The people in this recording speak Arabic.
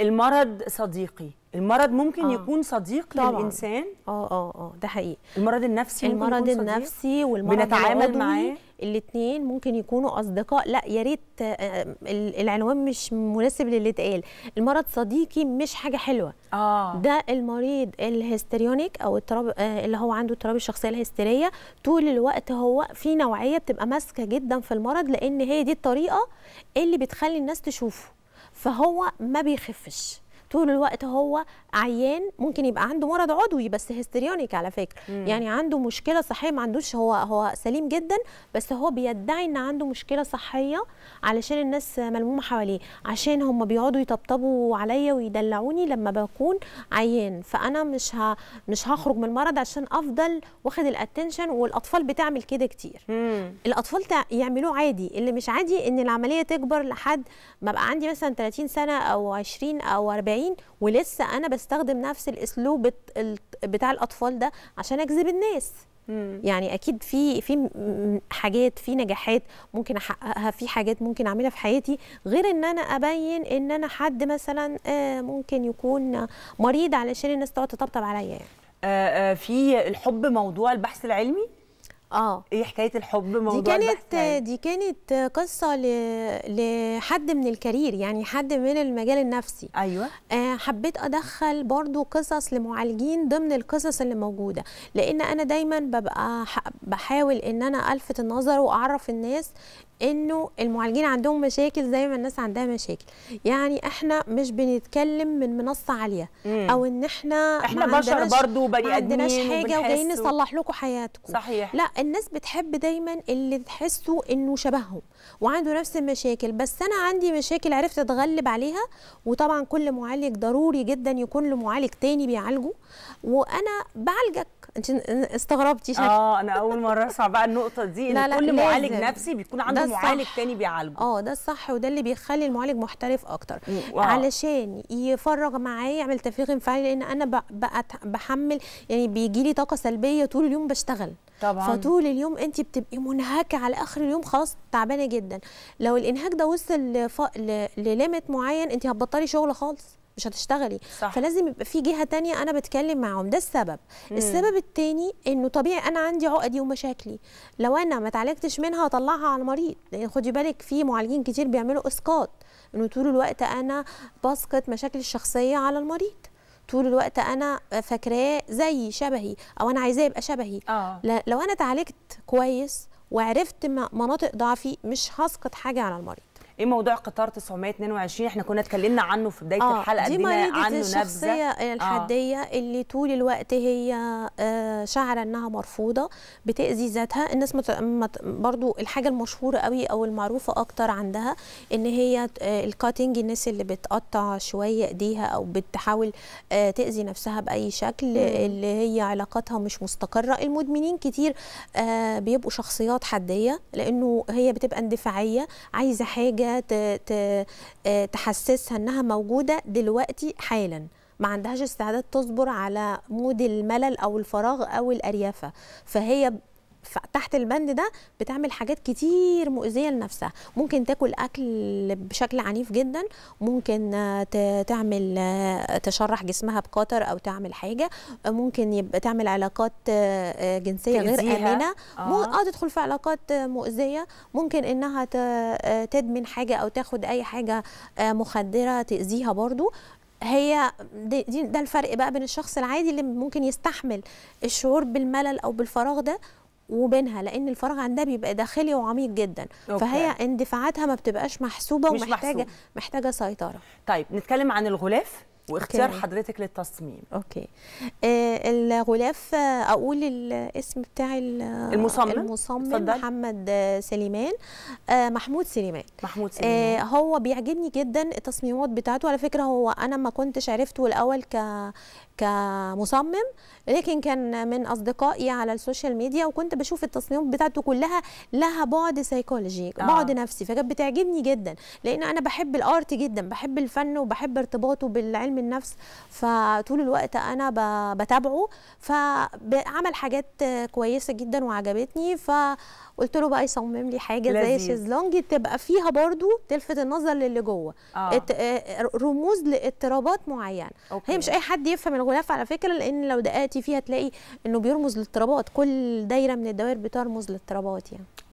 المرض صديقي. المرض ممكن آه. يكون صديق طبعاً. للإنسان. آه آه آه. ده حقيقي. المرض النفسي ممكن المرض؟ النفسي والمرض بنتعامل معاه؟ الاثنين ممكن يكونوا أصدقاء. لا يا ريت آه، ال- العنوان مش مناسب للي اتقال. المرض صديقي مش حاجة حلوة. آه. ده المريض الهستريونيك أو اضطراب آه، اللي هو عنده اضطراب الشخصية الهستيرية. طول الوقت هو في نوعية بتبقى ماسكة جدا في المرض لأن هي دي الطريقة اللي بتخلي الناس تشوفه. فهو ما بيخفش. طول الوقت هو عيان ممكن يبقى عنده مرض عضوي بس histrionic على فكرة مم. يعني عنده مشكلة صحية ما عندوش هو هو سليم جدا بس هو بيدعي إن عنده مشكلة صحية علشان الناس ملمومة حواليه عشان هم بيقعدوا يطبطبوا عليا ويدلعوني لما بكون عيان فأنا مش ه... مش هخرج من المرض عشان أفضل واخد ال attention والأطفال بتعمل كده كتير مم. الأطفال تع- يعملوه عادي اللي مش عادي إن العملية تكبر لحد ما بقى عندي مثلا 30 سنة أو 20 أو 40 ولسه أنا بستخدم نفس الأسلوب بت- ال- بتاع الأطفال ده عشان أجذب الناس. مم. يعني أكيد في في حاجات في نجاحات ممكن أحققها في حاجات ممكن أعملها في حياتي غير إن أنا أبين إن أنا حد مثلا آه، ممكن يكون مريض علشان الناس تقعد تطبطب عليا يعني. آه آه في الحب موضوع البحث العلمي؟ آه. إيه حكاية الحب دي موضوع البحث كانت العلمي دي كانت قصة ل- لحد من الكارير يعني حد من المجال النفسي. أيوه. آه، حبيت أدخل برضو قصص لمعالجين ضمن القصص اللي موجودة. لأن أنا دايما ببقى ح- بحاول إن أنا ألفت النظر وأعرف الناس إنه المعالجين عندهم مشاكل زي ما الناس عندها مشاكل. يعني إحنا مش بنتكلم من منصة عالية. مم. أو إن إحنا إحنا بشر برضو بني ما عندناش آدمين حاجة وجايين نصلح لكم حياتكم. صحيح. لا الناس بتحب دايما اللي تحسوا إنه شبههم وعنده نفس المشاكل. بس أنا عندي مشاكل عرفت أتغلب عليها وطبعا كل معالج ضروري جدا يكون له معالج تاني بيعالجه. وأنا بعالجك. أنت استغربتي شكلك. آه أنا أول مرة أسمع بقى النقطة دي إن لا، لا، كل معالج لازم. نفسي بيكون عنده. معالج تاني بيعالجه. آه ده الصح وده اللي بيخلي المعالج محترف أكتر. واو. علشان يفرغ معايا يعمل تفريغ انفعالي لأن أنا بقى بحمل يعني بيجي لي طاقة سلبية طول اليوم بشتغل. طبعا. فطول اليوم انت بتبقي منهكة على آخر اليوم خلاص تعبانة جدا. لو الإنهاك ده وصل لف... ل... لليميت معين انت هتبطلي شغل خالص مش هتشتغلي. صح. فلازم يبقى في جهة تانية أنا بتكلم معاهم. ده السبب. مم. السبب التاني إنه طبيعي أنا عندي عقدي ومشاكلي. لو أنا ما اتعالجتش منها هطلعها على المريض. لأن خدي بالك في معالجين كتير بيعملوا إسقاط. إنه طول الوقت أنا بسقط مشاكل الشخصية على المريض. طول الوقت أنا فاكراه زي شبهي أو أنا عايزاه يبقى شبهي. لا لو أنا اتعالجت كويس وعرفت مناطق ضعفي مش هسقط حاجة على المريض. إيه موضوع قطار 922 إحنا كنا اتكلمنا عنه في بداية الحلقة دي ادينا مريضة عنه الشخصية نبذه الحادية اللي طول الوقت هي آه، شعرة إنها مرفوضة بتأذي ذاتها. الناس مت... مت... برضو الحاجة المشهورة قوي أو المعروفة أكتر عندها إن هي آه، ال cutting الناس اللي بتقطع شوية إيديها أو بتحاول آه، تأذي نفسها بأي شكل اللي هي علاقاتها مش مستقرة. المدمنين كتير آه، بيبقوا شخصيات حدية لأنه هي بتبقى اندفاعية عايزة حاجة ت... آه، تحسسها إنها موجودة دلوقتي حالا. ما عندهاش استعداد تصبر على mood الملل أو الفراغ أو الأريافة. فهي تحت البند ده بتعمل حاجات كتير مؤذية لنفسها. ممكن تاكل أكل بشكل عنيف جدا ممكن آه، تعمل آه، تشرح جسمها بقطر أو تعمل حاجة. ممكن يبقى تعمل علاقات آه، جنسية غير. آمنة. آه. تدخل في علاقات مؤذية. ممكن إنها تدمن حاجة أو تاخد أي حاجة مخدرة تأذيها برضو. هي دي دي ده الفرق بقى بين الشخص العادي اللي ممكن يستحمل الشعور بالملل أو بالفراغ ده وبينها لأن الفراغ عندها بيبقى داخلي وعميق جدا okay. فهي اندفاعاتها ما بتبقاش محسوبة ومحتاجة محسوبة. محتاجة سيطرة طيب نتكلم عن الغلاف واختيار okay. حضرتك للتصميم okay آه الغلاف آه، أقول الاسم بتاع ال- المصمم. المصمم اتفضل. محمد آه، سليمان آه محمود سليمان محمود آه سليمان هو بيعجبني جدا التصميمات بتاعته على فكرة هو أنا ما كنتش عرفته الأول ك كمصمم لكن كان من أصدقائي على السوشيال ميديا وكنت بشوف التصميمات بتاعته كلها لها بعد psychological آه. بعد نفسي فكانت بتعجبني جدا لأن أنا بحب ال art جدا بحب الفن وبحب ارتباطه بالعلم علم النفس فطول الوقت أنا بتابعه فعمل حاجات كويسة جدا وعجبتني فقلت له بقى يصمم لي حاجة لذيذ. زي شيزلونج تبقى فيها برضو تلفت النظر للي جوه آه. آه، رموز لاضطرابات معينة okay. هي مش أي حد يفهم الغلاف على فكرة لأن لو دققتي فيها تلاقي إنه بيرمز لاضطرابات كل دايرة من الدوائر بترمز لاضطرابات يعني